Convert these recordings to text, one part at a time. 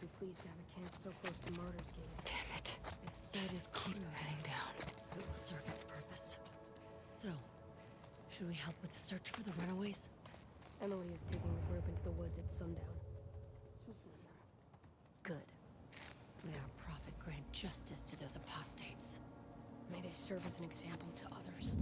The elders will be pleased to have a camp so close to Martyr's Gate. Damn it. This is Keep crude. heading down. It will serve its purpose. So, should we help with the search for the runaways? Emily is taking the group into the woods at sundown. Good. May our prophet grant justice to those apostates. May they serve as an example to others.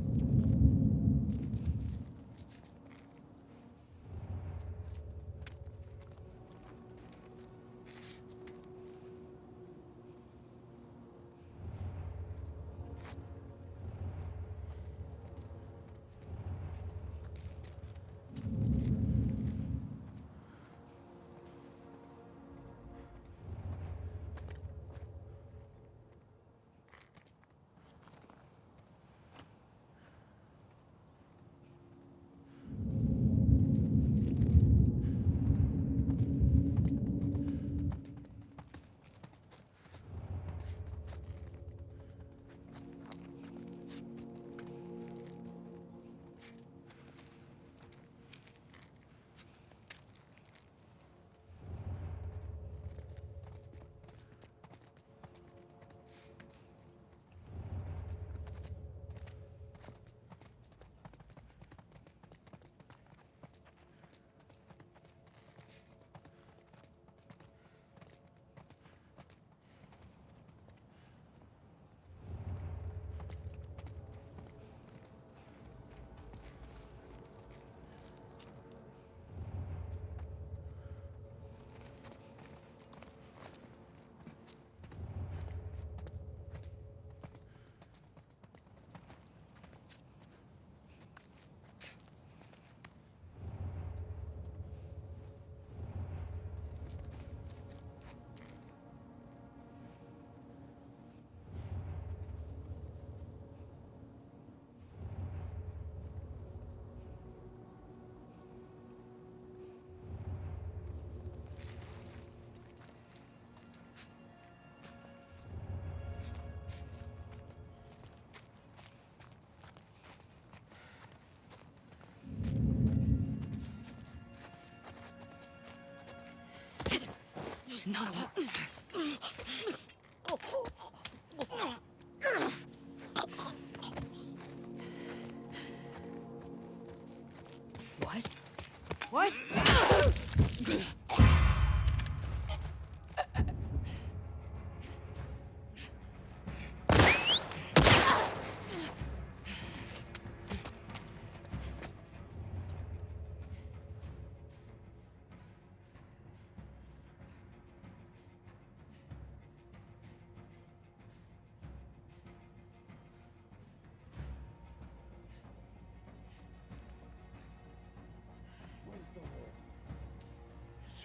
なるほど。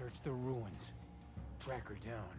Search the ruins. Track her down.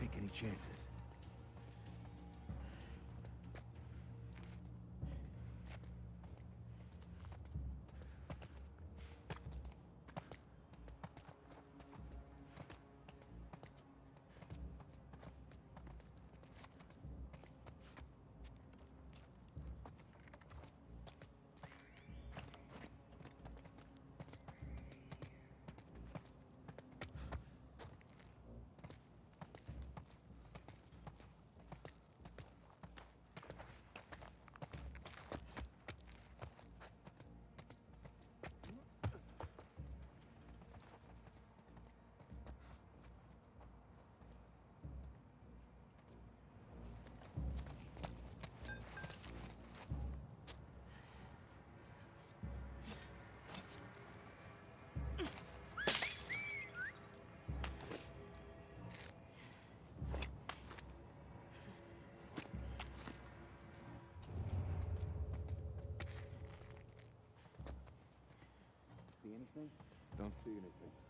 Take any chances. Anything? Don't see anything.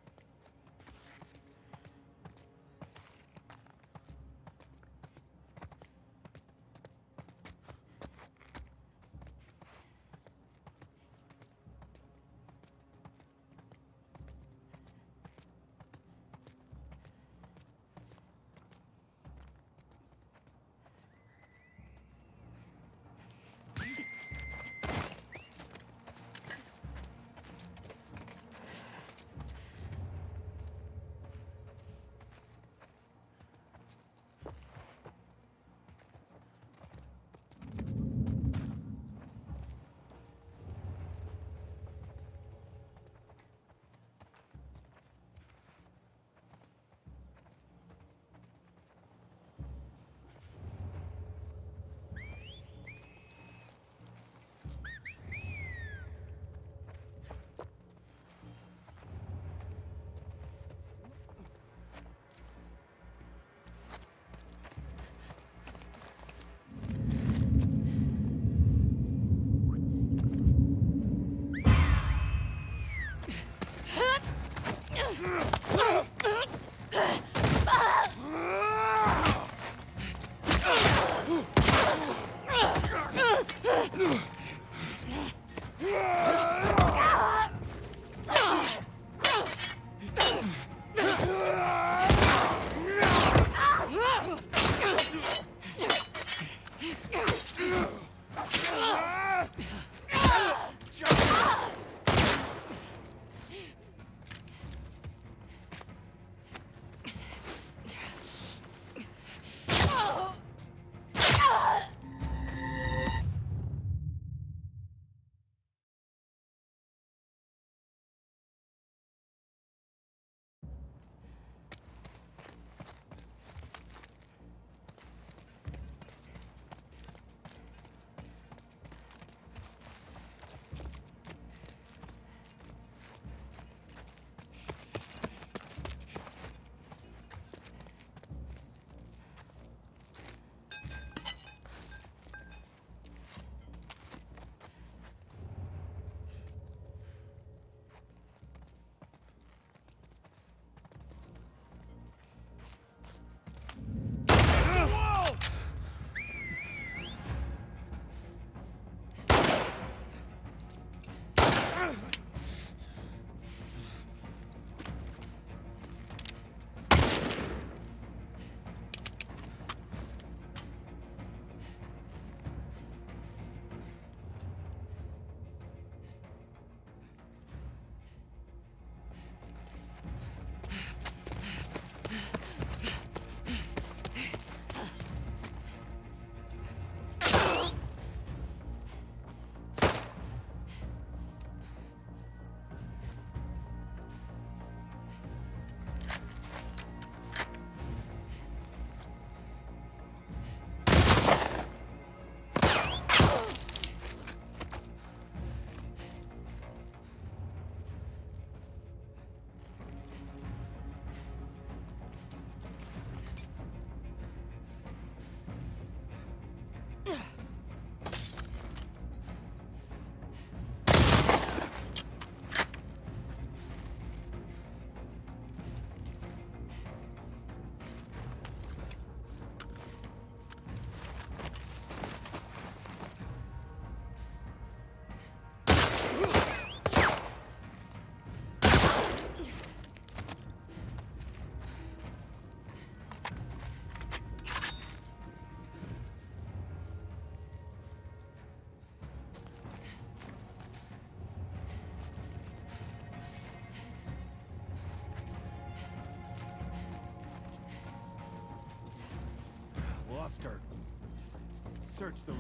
Search the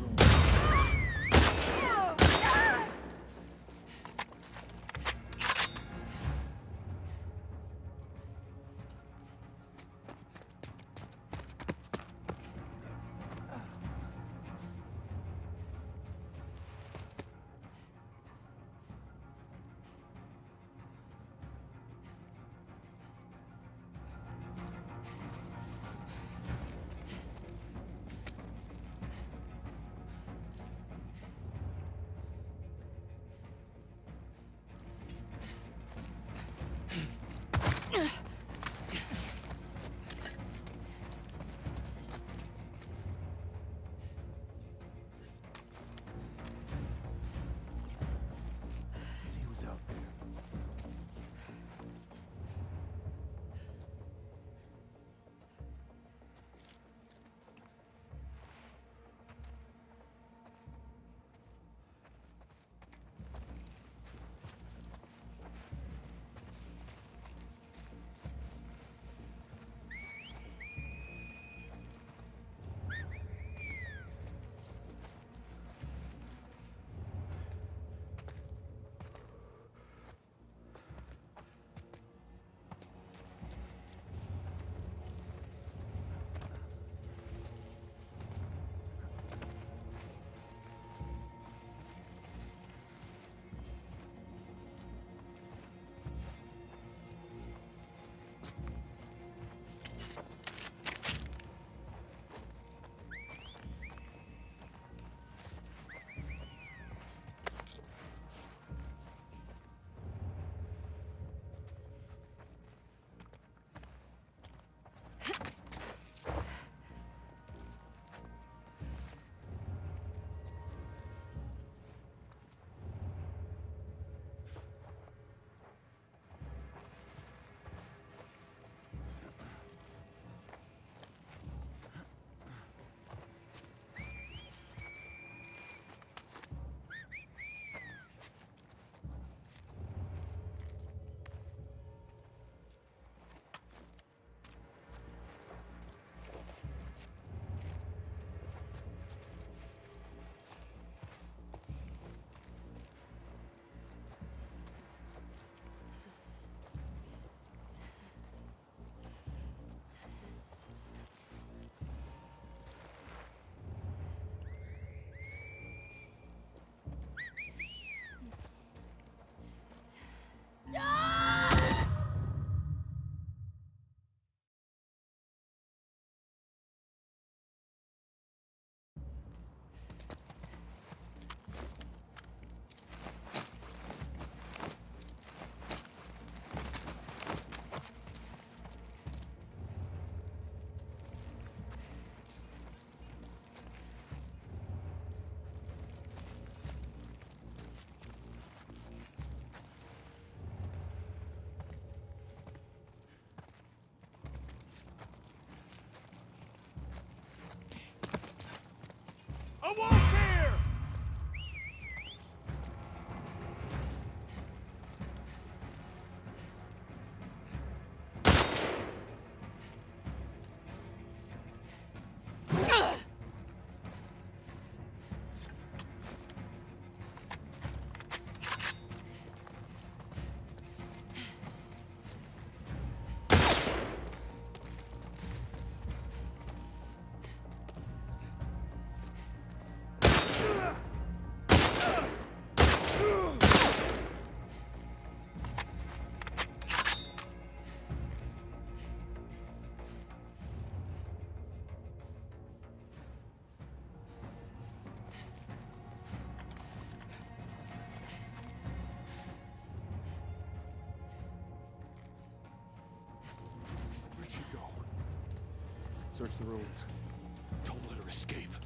A the. Don't let her escape.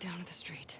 down to the street.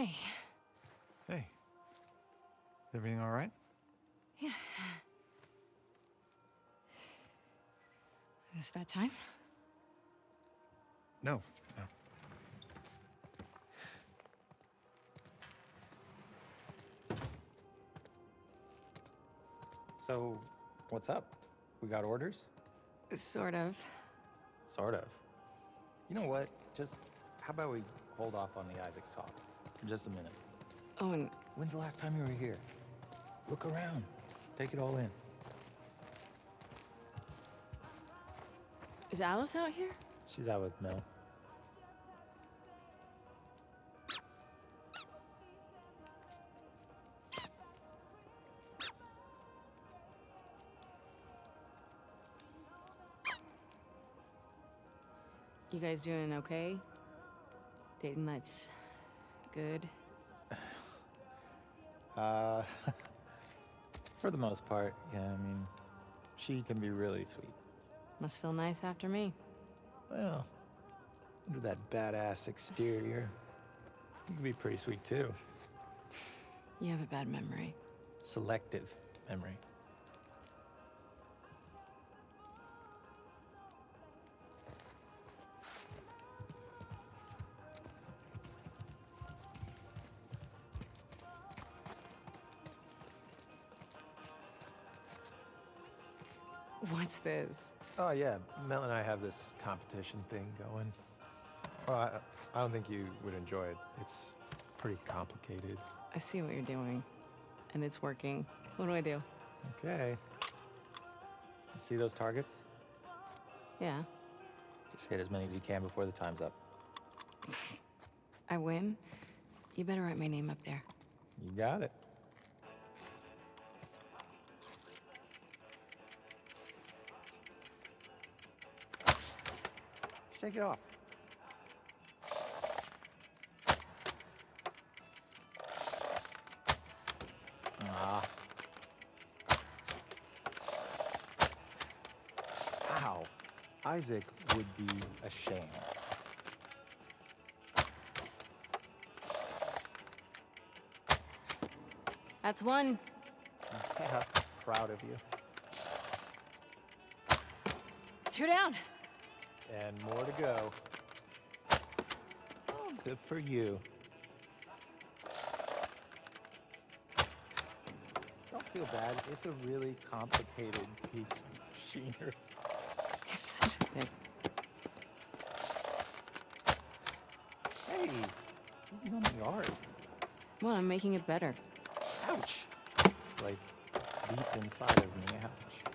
Hey. Hey. Is everything all right? Yeah. Is it bad time? No. No. So, what's up? We got orders? Sort of. Sort of. You know what? Just how about we hold off on the Isaac talk for just a minute? Oh, and When's the last time you were here? Look around. Take it all in. is Alice out here? She's out with Mel. You guys doing okay? Dating life's good. Uh, for the most part, yeah. I mean, she can be really sweet. Must feel nice after me. Well, under that badass exterior, you can be pretty sweet too. You have a bad memory. Selective memory. What's this? Oh yeah, Mel and I have this competition thing going. Well, I, I don't think you would enjoy it. It's pretty complicated. I see what you're doing, and it's working. What do I do? Okay. You see those targets? Yeah, Just hit as many as you can before the time's up. I win. You better write my name up there. You got it. Shake it off. Ah. Ow. Isaac would be ashamed. That's one. Yeah, proud of you. Two down. And more to go. Oh, good for you. Don't feel bad. It's a really complicated piece of machinery. You're such a dick. Hey, easy on the yard. Well, I'm making it better. Ouch. Like deep inside of me. Ouch.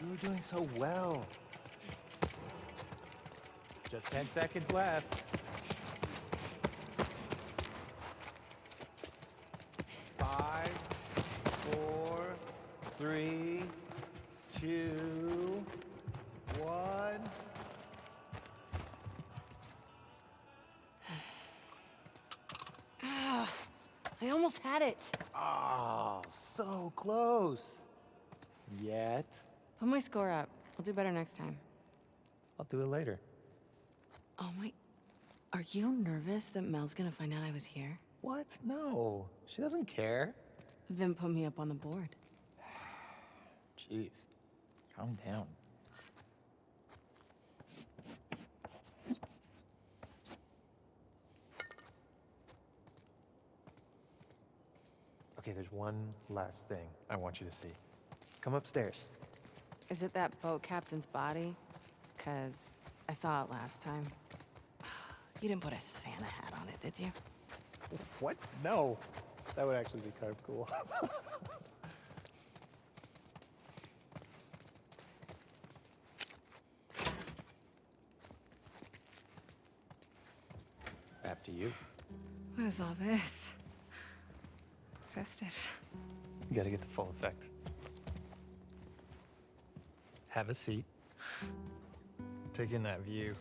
You were doing so well. Just 10 seconds left. Five, four, three, two, one. I almost had it. Oh, so close. Yet. Put my score up. I'll do better next time. I'll do it later. Oh my. Are you nervous that Mel's gonna find out I was here? What? No, she doesn't care. Then put me up on the board. Jeez, calm down. Okay, there's one last thing I want you to see. Come upstairs. Is it that boat captain's body? Cause I saw it last time. You didn't put a Santa hat on it, did you? What? No. That would actually be kind of cool. After you. What is all this? Festive. You gotta get the full effect. Have a seat. Take in that view.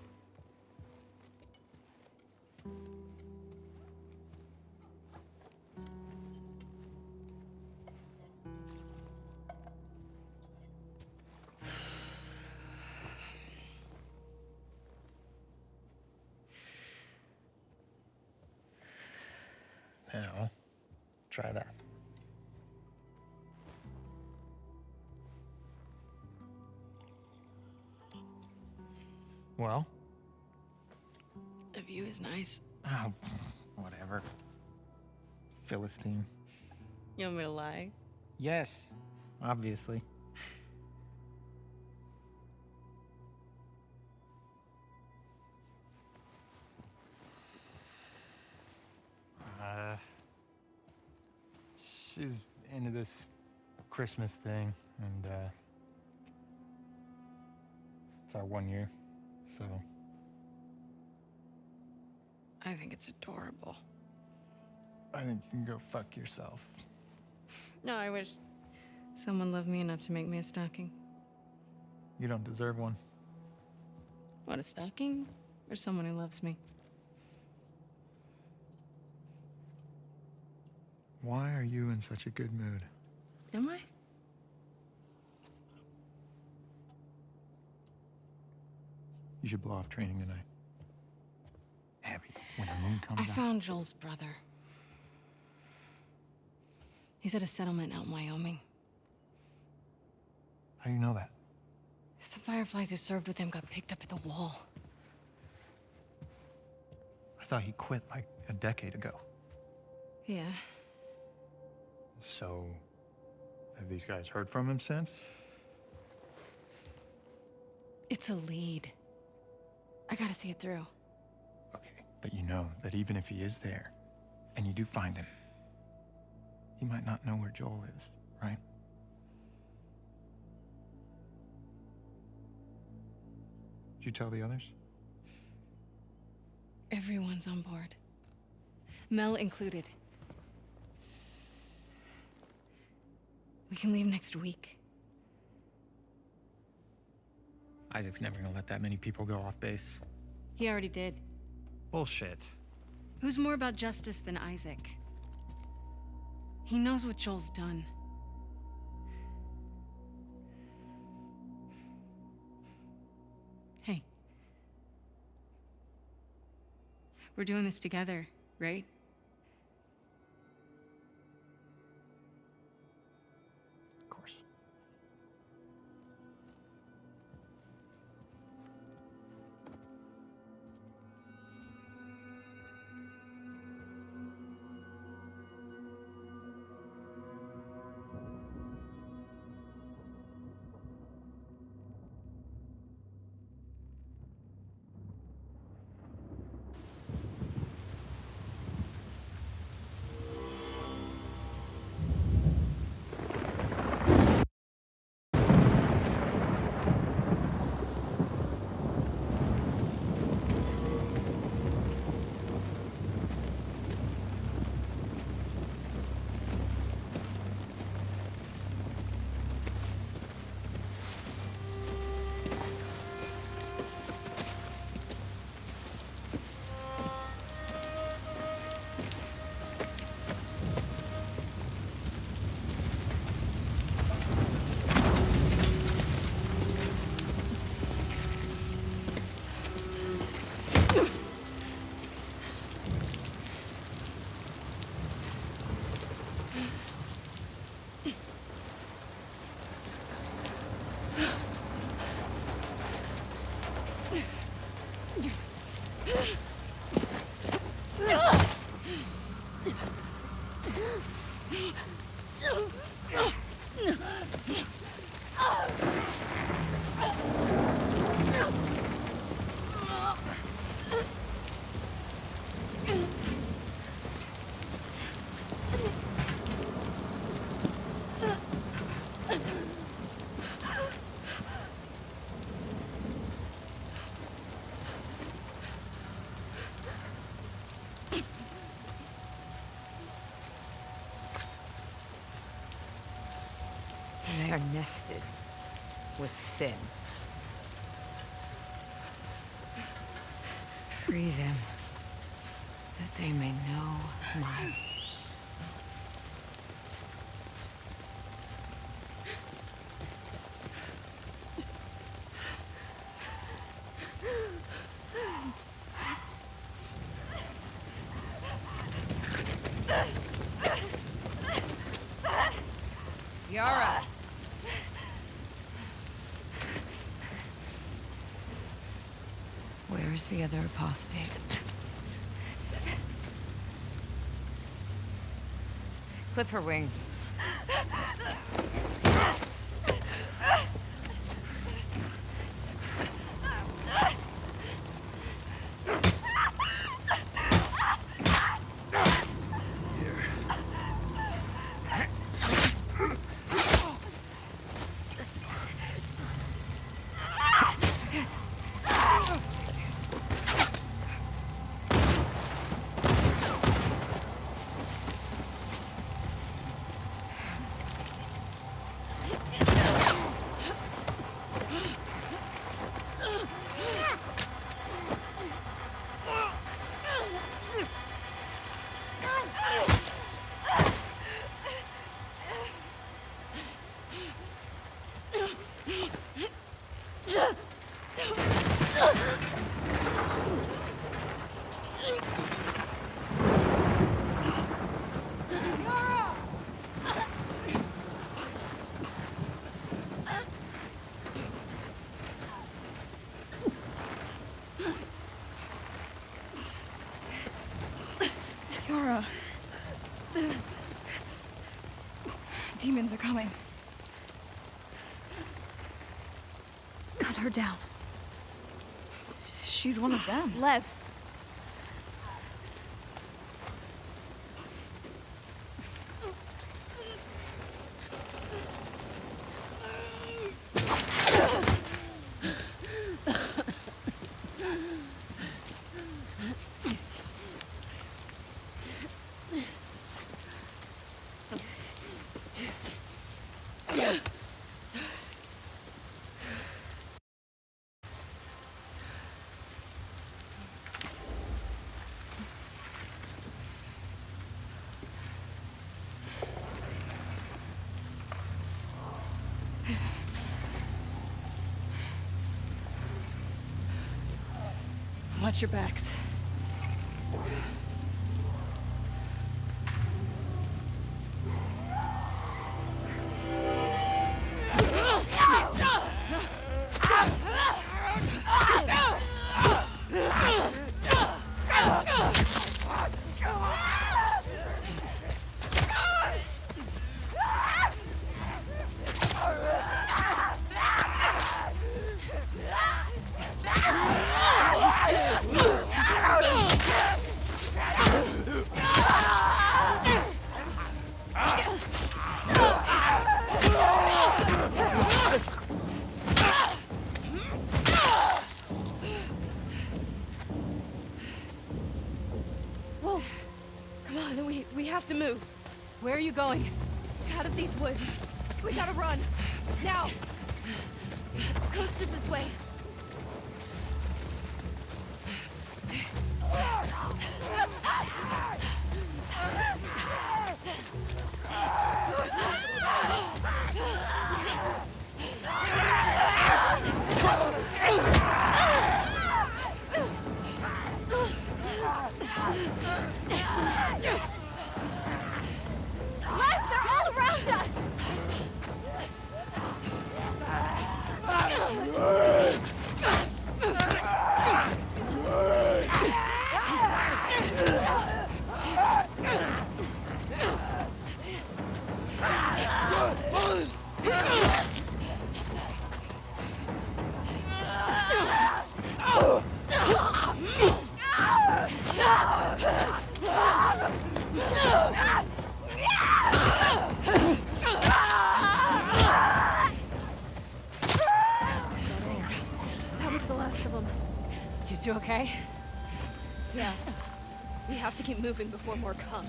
Now, try that. Well, The view is nice. oh, whatever. Philistine. You want me to lie? Yes, obviously. Uh, she's into this Christmas thing, and uh, it's our one year, so I think it's adorable. I think you can go fuck yourself. No, I wish someone loved me enough to make me a stocking. You don't deserve one. What, a stocking? Or someone who loves me? Why are you in such a good mood? Am I? You should blow off training tonight. Abby, when the moon comes I out. found Joel's brother. He's at a settlement out in Wyoming. How do you know that? Some fireflies who served with him got picked up at the wall. I thought he quit like a decade ago. Yeah. So, have these guys heard from him since? It's a lead. I gotta see it through. Okay, but you know that even if he is there, and you do find him, he might not know where Joel is, right? Did you tell the others? Everyone's on board. Mel included. We can leave next week. Isaac's never gonna let that many people go off base. He already did. Bullshit. Who's more about justice than Isaac? He knows what Joel's done. Hey. We're doing this together, right? They are nested with sin. Free them, that they may know my Yara! The other apostate? Clip her wings. Demons are coming. Cut her down. She's one of them. Lev, Your backs. Going? The last of them. You two okay? Yeah. We have to keep moving before more come.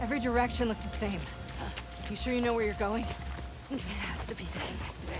Every direction looks the same. You sure you know where you're going? It has to be this way.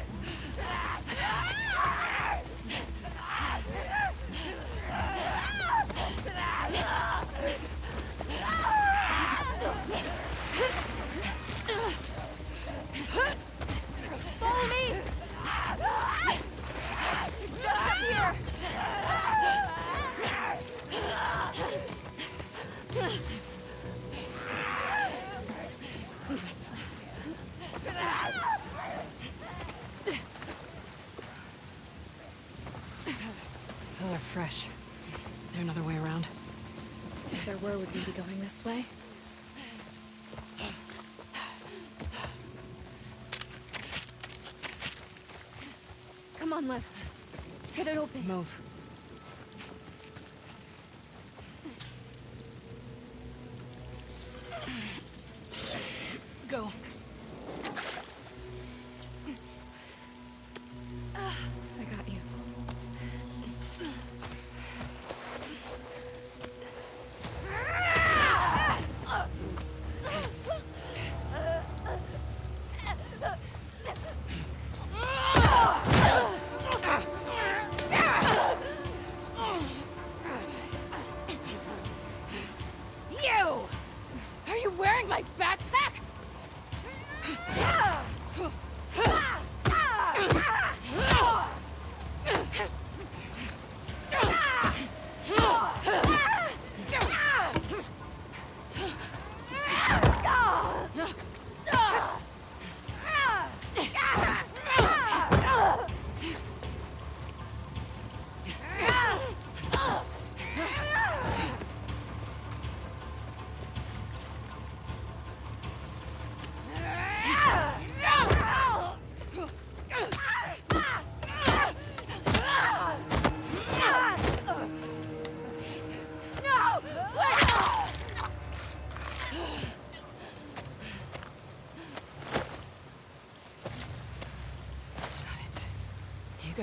fresh. There another way around? If there were, would we be going this way? Come on, Lev. Get it open. Move.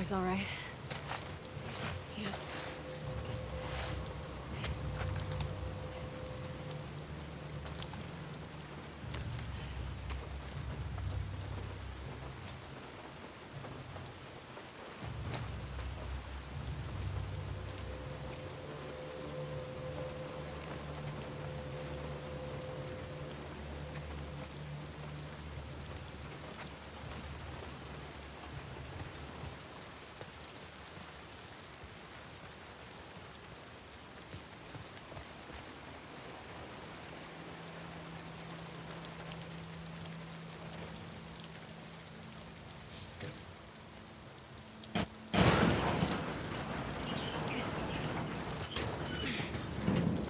Guys all right? Yes.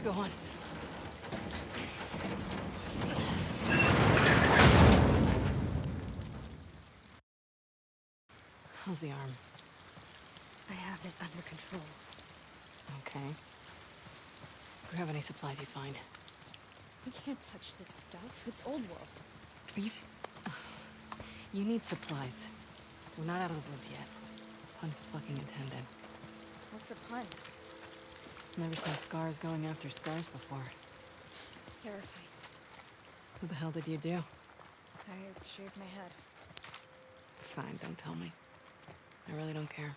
Go on. How's the arm? I have it under control. Okay. Grab any supplies you find. We can't touch this stuff. It's old world. Are you... You need supplies. We're not out of the woods yet. Pun fucking intended. What's a pun? Never seen scars going after scars before. Seraphites. What the hell did you do? I shaved my head. Fine, don't tell me. I really don't care.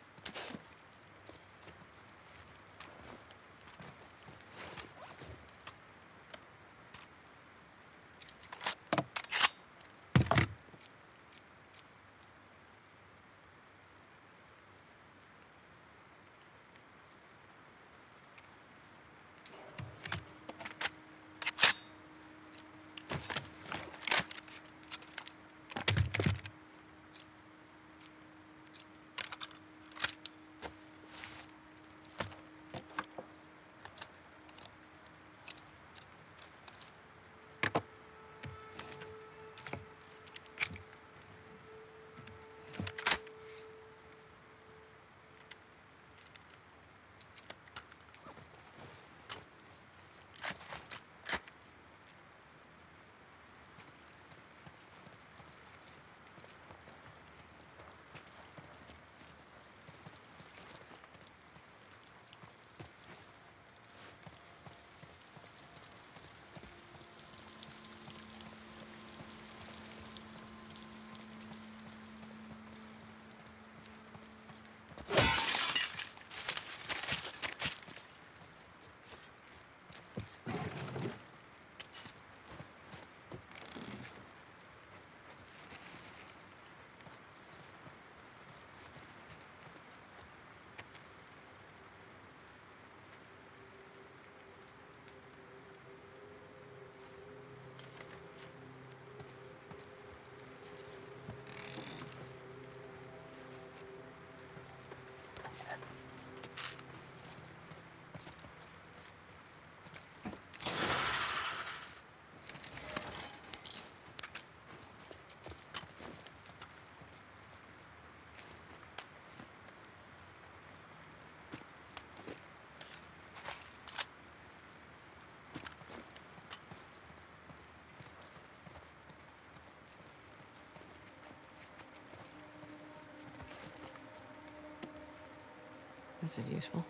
This is useful.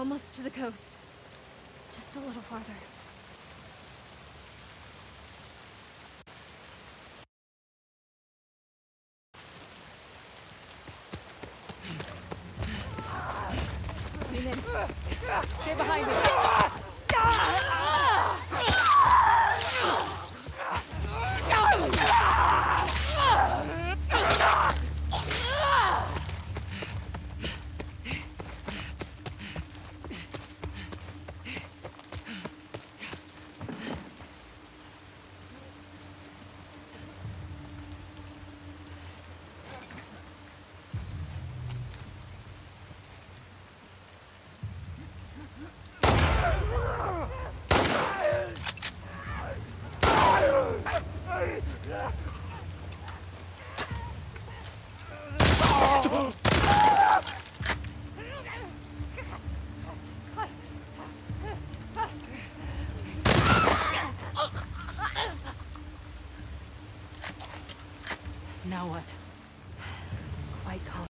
Almost to the coast. Just a little farther.